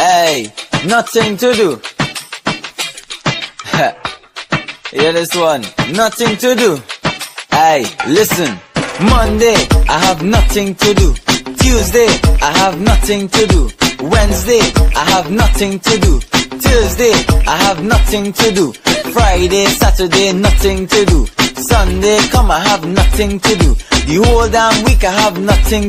Hey, nothing to do. yeah, this one. Nothing to do. Hey, listen. Monday, I have nothing to do. Tuesday, I have nothing to do. Wednesday, I have nothing to do. Tuesday, I have nothing to do. Friday, Saturday, nothing to do. Sunday, come, I have nothing to do. The whole damn week, I have nothing